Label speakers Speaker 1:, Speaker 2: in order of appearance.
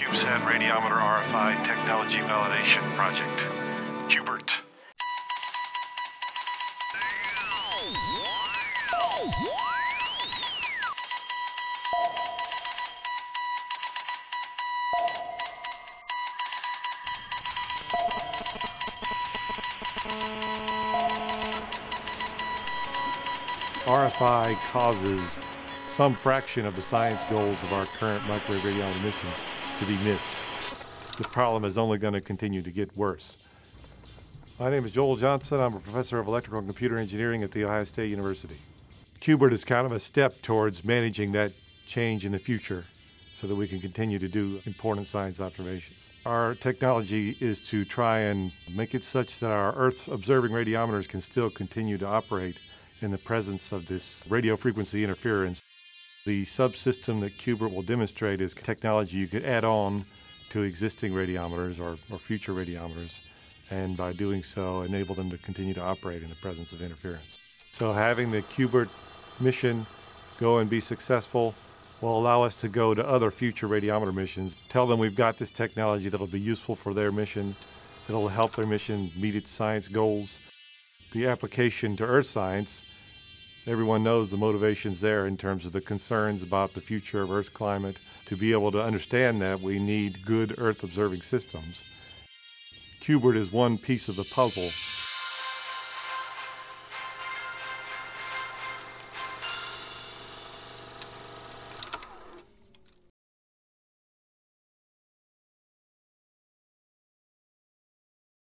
Speaker 1: CubeSat Radiometer RFI Technology Validation Project. CubeRRT.
Speaker 2: RFI causes some fraction of the science goals of our current microwave radiometer missions to be missed. The problem is only going to continue to get worse. My name is Joel Johnson. I'm a professor of electrical and computer engineering at The Ohio State University. CubeRRT is kind of a step towards managing that change in the future so that we can continue to do important science observations. Our technology is to try and make it such that our Earth observing radiometers can still continue to operate in the presence of this radio frequency interference. The subsystem that CubeRRT will demonstrate is technology you could add on to existing radiometers or, or future radiometers, and by doing so, enable them to continue to operate in the presence of interference. So having the CubeRRT mission go and be successful will allow us to go to other future radiometer missions, tell them we've got this technology that'll be useful for their mission, that'll help their mission meet its science goals. The application to Earth science, everyone knows the motivations there in terms of the concerns about the future of Earth's climate. To be able to understand that, we need good Earth observing systems. CubeRRT is one piece of the puzzle